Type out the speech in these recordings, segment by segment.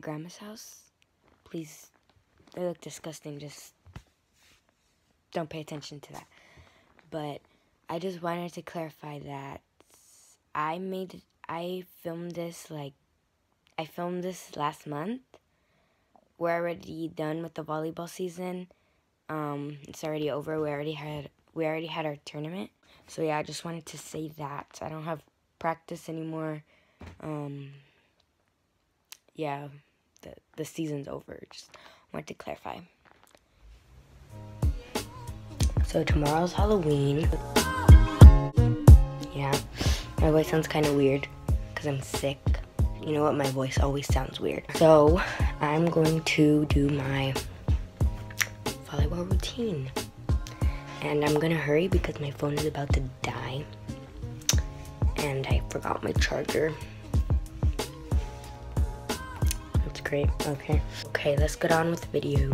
grandma's house. Please, they look disgusting. Just don't pay attention to that. But I just wanted to clarify that I made I filmed this like I filmed this last month. We're already done with the volleyball season. Um, it's already over. We already had we already had our tournament. So yeah, I just wanted to say that I don't have practice anymore. Um, yeah, the the season's over. Just wanted to clarify. So tomorrow's Halloween. Yeah, my voice sounds kind of weird because I'm sick. You know what? My voice always sounds weird. So I'm going to do my volleyball routine. And I'm gonna hurry because my phone is about to die. And I forgot my charger. Great. Okay. Okay, let's get on with the video.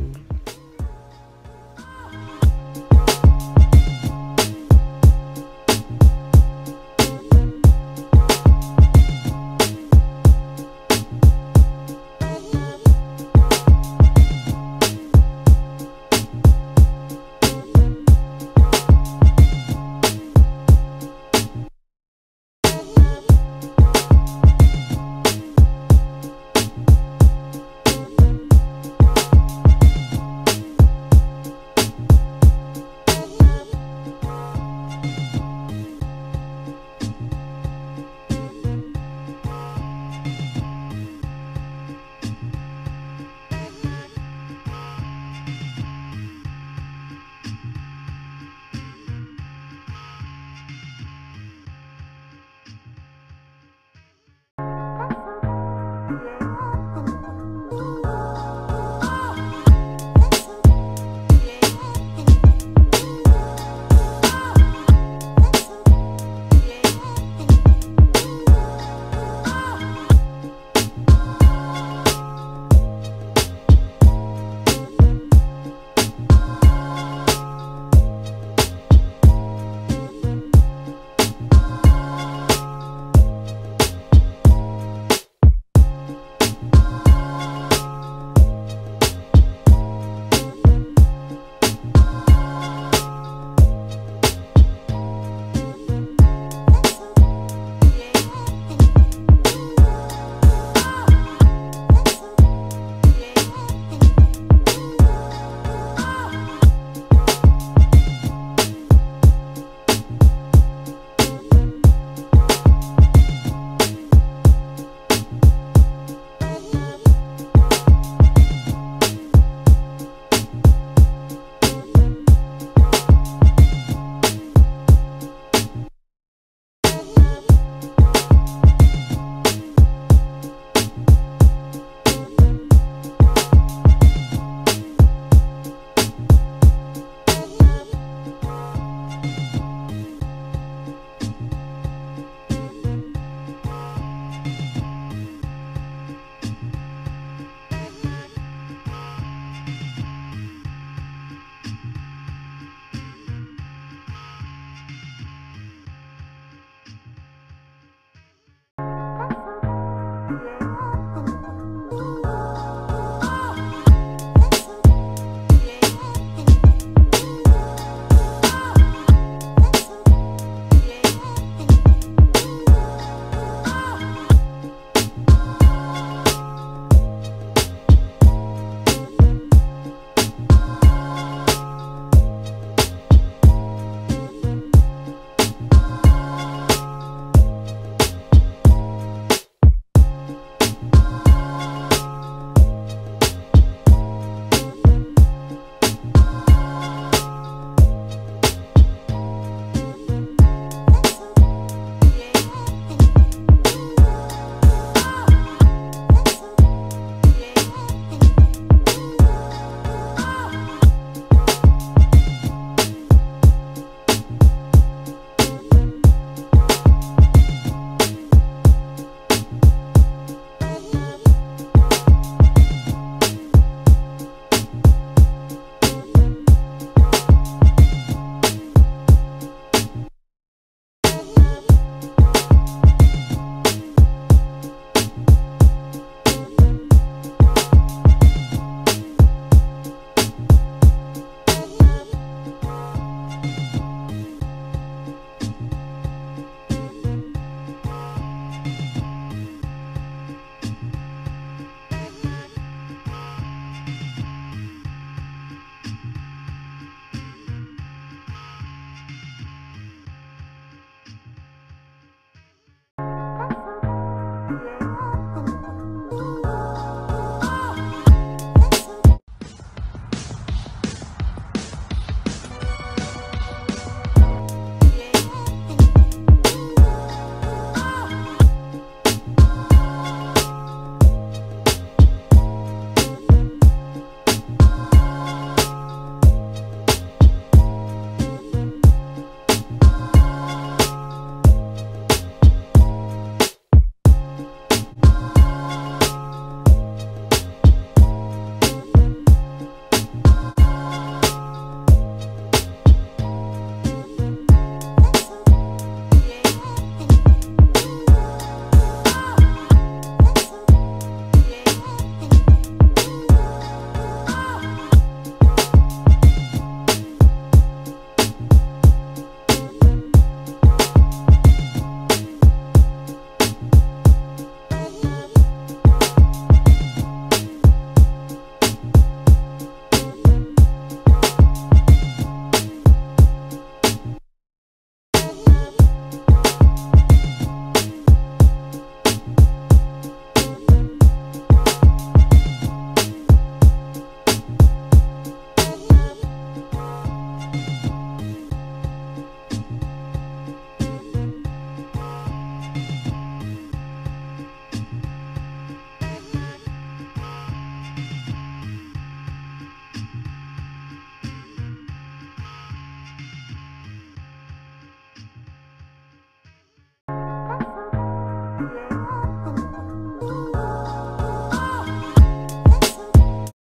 Yeah.